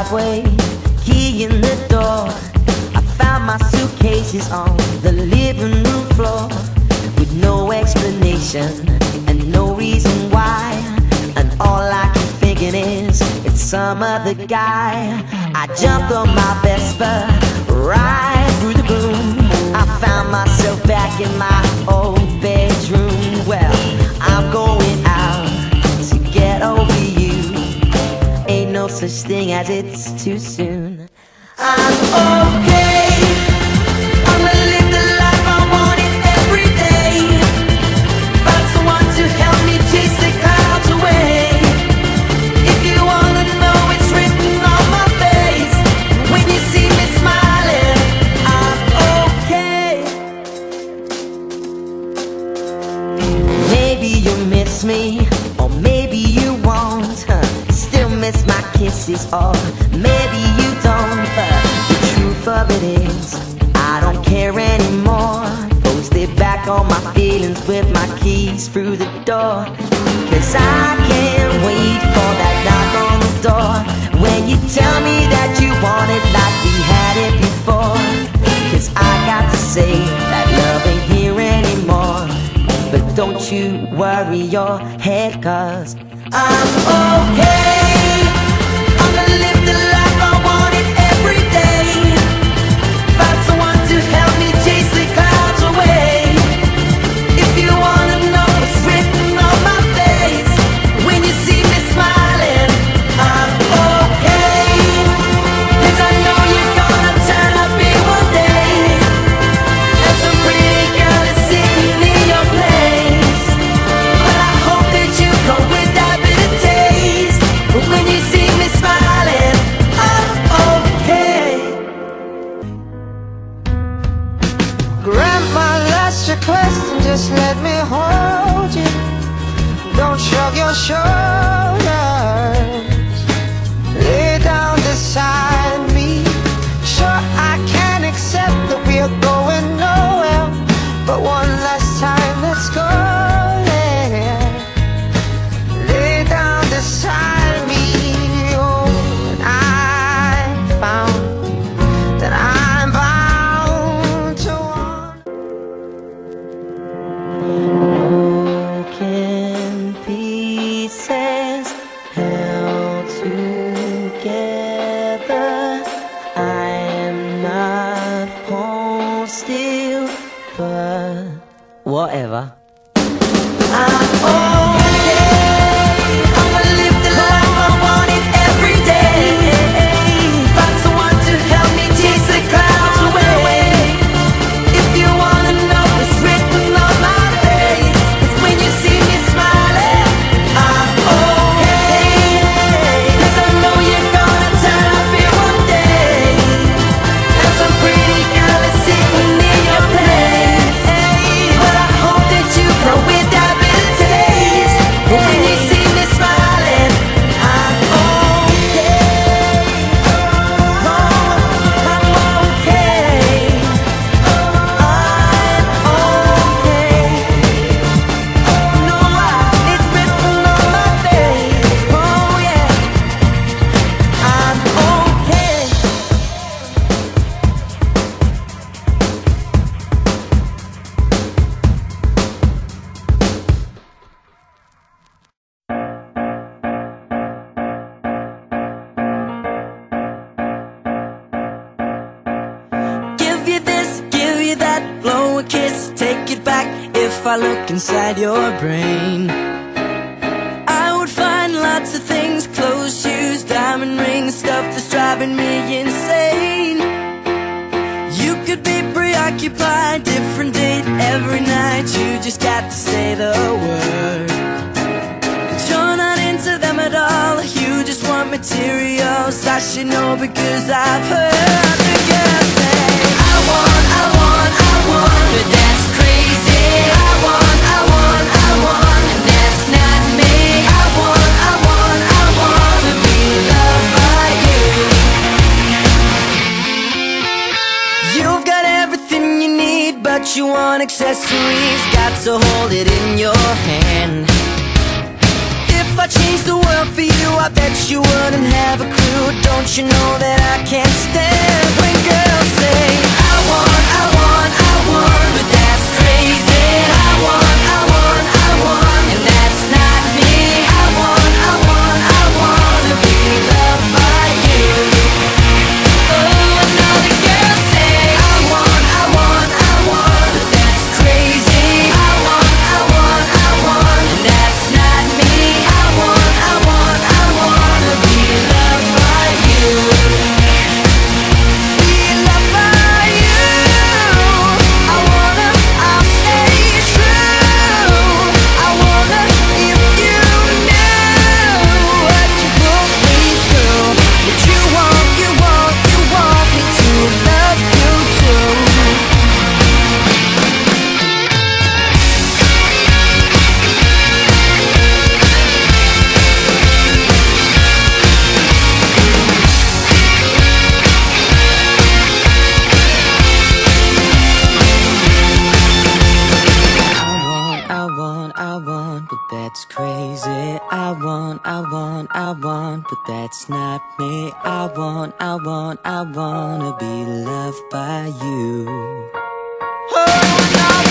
driveway, key in the door. I found my suitcases on the living room floor with no explanation and no reason why. And all I keep thinking is it's some other guy. I jumped on my Vespa right through the boom. I found myself back in my such thing as it's too soon. I'm okay. Kisses, or maybe you don't. But the truth of it is, I don't care anymore. Posted back on my feelings with my keys through the door. Cause I can't wait for that knock on the door. When you tell me that you want it like we had it before. Cause I got to say that love ain't here anymore. But don't you worry your head, cause I'm okay. Shrug whatever. Ah, oh. Kiss, take it back. If I look inside your brain, I would find lots of things clothes, shoes, diamond rings, stuff that's driving me insane. You could be preoccupied, different date every night. You just got to say the word. You're not into them at all. You just want materials. I should know because I've heard the girls accessories Got to hold it in your hand. If I changed the world for you I bet you wouldn't have a clue Don't you know that I can't stand When girls say want, I want, but that's not me. I want, I want, I wanna be loved by you. Oh,